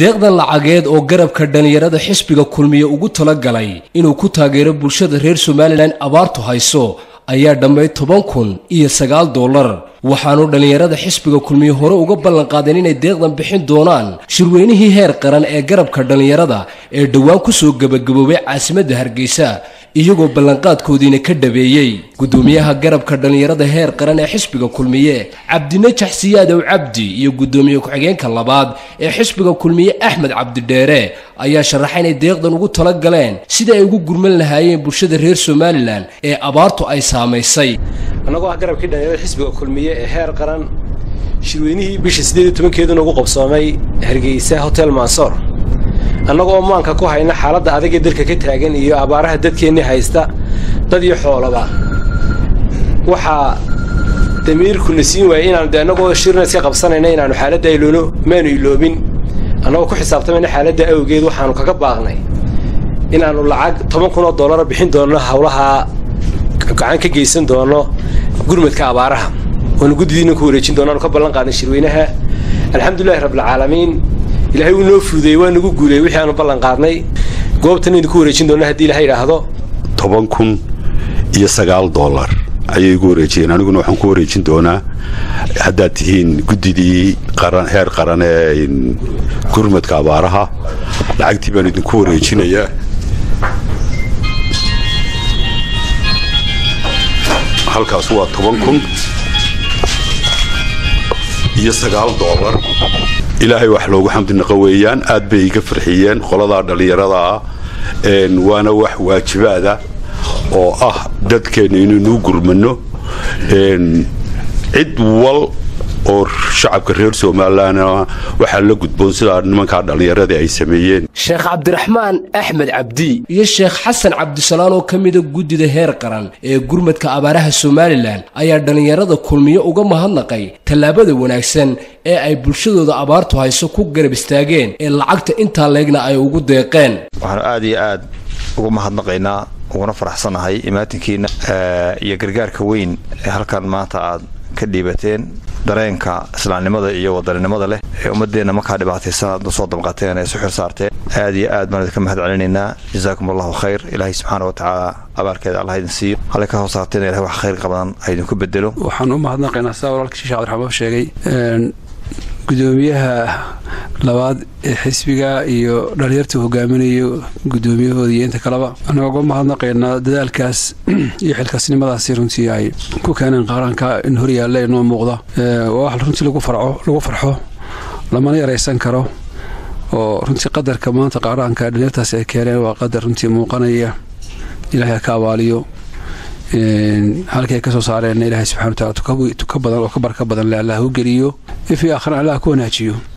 deeqdan lacageed oo garabka dhallinyarada xisbiga kulmiye ugu talagalay inuu ku taageero bulshada reer somalilan abaartu hayso ayaa dhammayd toban kun iyo sagaal dollar. Waxaanu dhallinyarada xisbiga kulmiye hore uga ballanqaadeen inay deeqdan bixin doonaan shirweynihii heer qaran ee garabka dhallinyarada ee dhowaan ku soo gebagaboobay caasimadda hargeysa iyagoo ballanqaadkoodiina ka dhabeeyey. Guddoomiyaha garabka dhallinyarada heer qaran ee xisbiga kulmiye cabdinajax siyaadow cabdi iyo guddoomiye ku-xigeenka labaad ee xisbiga kulmiye axmed cabdidheere ayaa sharaxay inay deeqdan ugu tala galeen sida ay ugu gurman lahaayeen bulshada reer somalilan ee abaartu ay saamaysay. Annagoo ah garabkii dhallinyarada xisbiga kulmiye ee heer qaran shirweynihii bisha siddeed iyo tobankeeduna ugu qabsoomay hargeysa hotel mansoor annagoo maanka ku hayna xaaladda adagee dalka ka taagan iyo abaaraha dadkeennii haysta dad iyo xoolaba. Waxaa damiirkuna siin waayey inaanu de annagoo shirna iska qabsanayna inaannu xaaladda iloono maanu iloobin annagoo ku xisaabtamayna xaaladda awgeed waxaannu kaga baaqnay inaannu lacag toban kun oo dollara bixin doonno howlaha gacan ka geysan doonno gurmadka abaaraha. Oonu guddidiina ku wareejin doono aanu ka ballan qaadnay shirweynaha. Alxamdulilahi rabbilcaalamiin ilaahay wuu noo fuudeeyey waa nagu guuleeyey wixii aanu ballan qaadnay. Goobtan idinku wareejin doonna haddii ilahay idhaahdo. Toban kun iyo sagaal dollar ayay igu wareejiyeen. Aniguna waxaan ku wareejin doonaa. Haddaad tihiin guddidii heer qaran ee gurmadka abaaraha lacagtii baan idinku wareejinayaa. Halkaas waa toban kun iyo sagaal dollar ilaahay wax loogu xamdinaqa weeyaan aad bay iga farxiyeen qoladaa dhallinyarada ah waana wax waajibaada oo ah dadkeenna inaynuu gurmanno cid wal oo shacabka reer somalilan waxaa la gudboon sidaa nimankaa dhallinyaradii ay sameeyeen. Sheekh cabdiraxmaan axmed cabdi iyo sheekh xasan cabdisalaan oo ka mida guddida heer qaran ee gurmadka abaaraha somalilan ayaa dhallinyarada kulmiyo uga mahadnaqay tallaabada wanaagsan ee ay bulshadooda abaartu hayso ku garab istaageen ee lacagta intaa leegna ay ugu deeqeen. Waxaanu aad iyo aad uga mahadnaqaynaa uguna faraxsanahay imaatinkiina iyo gargaarka weyn ee halkan maanta aad ka dhiibateen dareenka islaamnimada iyo wadaninimada leh ee ummadeenna markaa dhibaataysan aad u soo damqateen ee isu xil saarteen. Aad iyo aad baan idinka mahad celinaynaa allahu khayr. Ilaahay subxaana wa tacaala abaalkeeda allah idin siiyo. Hallay ka soo saarteen ilahay wax khayr qabadan ha idinku bedelo waxaan u mahadnaqaynaa sidaa walaalkii sheekh cabdiraxmaan sheegay gudoomiyaha labaad xisbiga iyo dhalinyarta hogaaminayo gudoomiyahooda iyo inta kaleba. Anagoo mahadnaqaynaa dadaalkaas iyo xilkaasnimadaasi runtii ay ku keeneen qaaraanka in horyaalla inoo muuqda waa wax runtii lagu farxo lamana yaraysan karo oo runtii qadarka maanta qaaraanka dhalinyartaasi ay keeneen waa qadar runtii muuqanaya. Ilahay ha ka abaaliyo halkii ay ka soo saareen ilaahay subxana wa tacala tuka badan oo ka barka badan le allah u geliyo. Ifii akhran allah ku wanaajiyo